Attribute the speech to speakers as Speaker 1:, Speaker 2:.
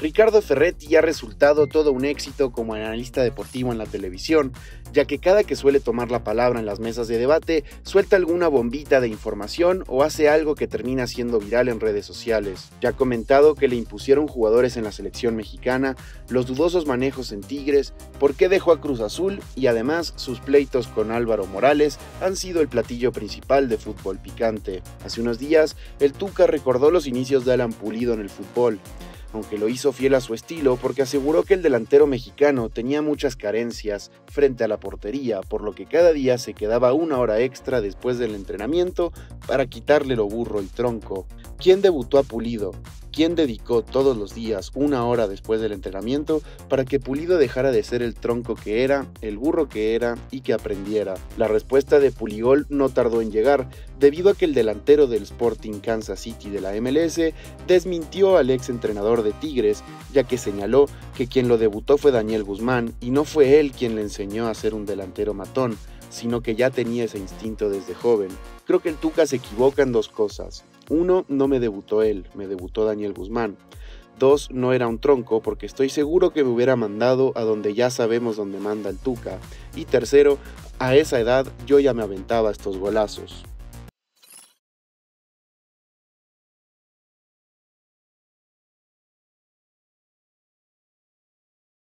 Speaker 1: Ricardo Ferretti ha resultado todo un éxito como analista deportivo en la televisión, ya que cada que suele tomar la palabra en las mesas de debate, suelta alguna bombita de información o hace algo que termina siendo viral en redes sociales. Ya ha comentado que le impusieron jugadores en la selección mexicana, los dudosos manejos en Tigres, por qué dejó a Cruz Azul y además sus pleitos con Álvaro Morales han sido el platillo principal de fútbol picante. Hace unos días, el Tuca recordó los inicios de Alan Pulido en el fútbol aunque lo hizo fiel a su estilo porque aseguró que el delantero mexicano tenía muchas carencias frente a la portería, por lo que cada día se quedaba una hora extra después del entrenamiento para quitarle lo burro y tronco. ¿Quién debutó a Pulido? ¿Quién dedicó todos los días una hora después del entrenamiento para que Pulido dejara de ser el tronco que era, el burro que era y que aprendiera? La respuesta de Puligol no tardó en llegar, debido a que el delantero del Sporting Kansas City de la MLS desmintió al ex entrenador de Tigres, ya que señaló que quien lo debutó fue Daniel Guzmán y no fue él quien le enseñó a ser un delantero matón, sino que ya tenía ese instinto desde joven. Creo que el Tuca se equivoca en dos cosas. Uno, no me debutó él, me debutó Daniel Guzmán. Dos, no era un tronco porque estoy seguro que me hubiera mandado a donde ya sabemos dónde manda el Tuca. Y tercero, a esa edad yo ya me aventaba estos golazos.